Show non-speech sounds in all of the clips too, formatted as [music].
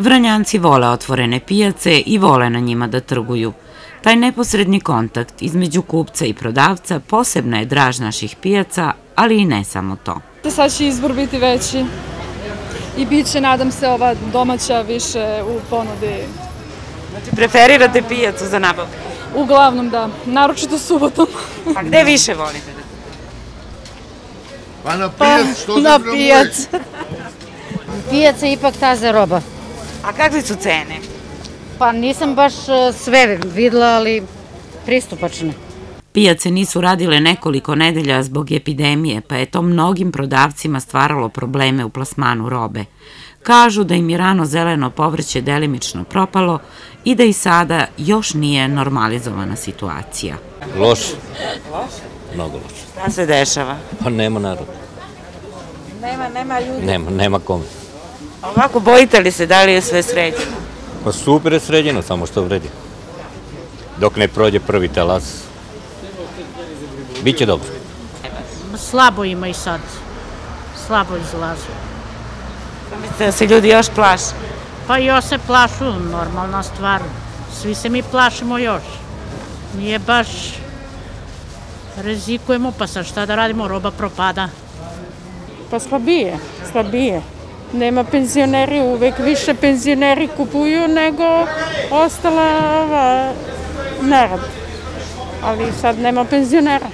Vranjanci vole otvorene pijace i vole na njima da trguju. Taj neposredni kontakt između kupca i prodavca posebna je draž naših pijaca, ali i ne samo to. Sad će izbor biti veći i bit će, nadam se, ova domaća više u ponudi. Znači, preferirate pijacu za nabavku? Uglavnom da, naročito subotom. [laughs] A gde više volite da Pa na pijac, što na se pijac. Pijac je ipak taza roba. A kakve su cene? Pa nisam baš e, sve videla, ali pristupačne. Pijace nisu radile nekoliko nedelja zbog epidemije, pa je to mnogim prodavcima stvaralo probleme u plasmanu robe. Kažu da im je rano zeleno povrće delimično propalo i da i sada još nije normalizovana situacija. Loše. Mnogo loše. Šta se dešava? Pa nema naroda. Nema, nema ljudi. Nema, nema kome. Ovako bojite li se da li je sve sređeno? Pa super je sređeno, samo što vredi. Dok ne prođe prvi talas, Biće dobro. Slabo ima i sad. Slabo izlazu. Mislite da se ljudi još plaše? Pa još se plašu, normalna stvar. Svi se mi plašimo još. Nije baš rezikujemo, pa sad šta da radimo, roba propada. Pa slabije, slabije. Nema penzioneri, uvek više penzioneri kupuju nego ostala ova, nerad. Ali sad nema penzionera.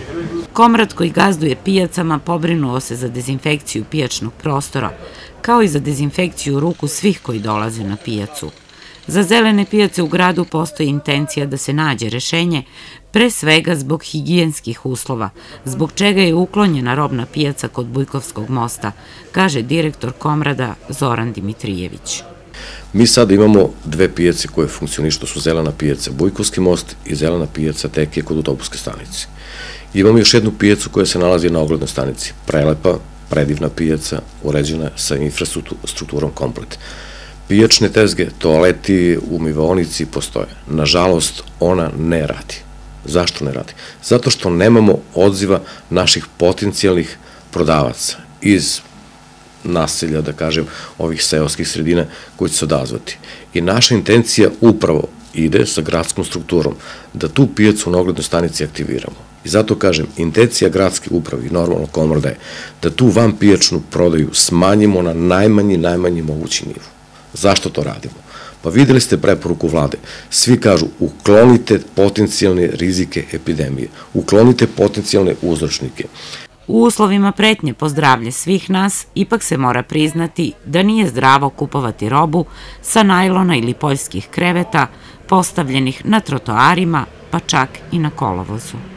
Komrad koji gazduje pijacama pobrinuo se za dezinfekciju pijačnog prostora, kao i za dezinfekciju ruku svih koji dolaze na pijacu. Za zelene pijace u gradu postoji intencija da se nađe rešenje, pre svega zbog higijenskih uslova, zbog čega je uklonjena robna pijaca kod Bujkovskog mosta, kaže direktor Komrada Zoran Dimitrijević. Mi sada imamo dve pijace koje funkcionišu, to su zelena pijaca Bujkovski most i zelena pijaca Tekije kod autobuske stanice. Imamo još jednu pijacu koja se nalazi na oglednoj stanici, prelepa, predivna pijaca, uređena sa infrastrukturom komplet. Pijačne tezge, toaleti, umivaonici postoje. Nažalost, ona ne radi. Zašto ne radi? Zato što nemamo odziva naših potencijalnih prodavaca iz naselja, da kažem, ovih seoskih sredina koji će se odazvati. I naša intencija upravo ide sa gradskom strukturom, da tu pijacu na oglednoj stanici aktiviramo. I zato kažem, intencija gradske uprave i normalno komorda je da tu van pijačnu prodaju smanjimo na najmanji, najmanji mogući nivu. Zašto to radimo? Pa videli ste preporuku vlade. Svi kažu uklonite potencijalne rizike epidemije, uklonite potencijalne uzročnike. U uslovima pretnje po zdravlje svih nas, ipak se mora priznati da nije zdravo kupovati robu sa najlona ili poljskih kreveta postavljenih na trotoarima, pa čak i na kolovozu.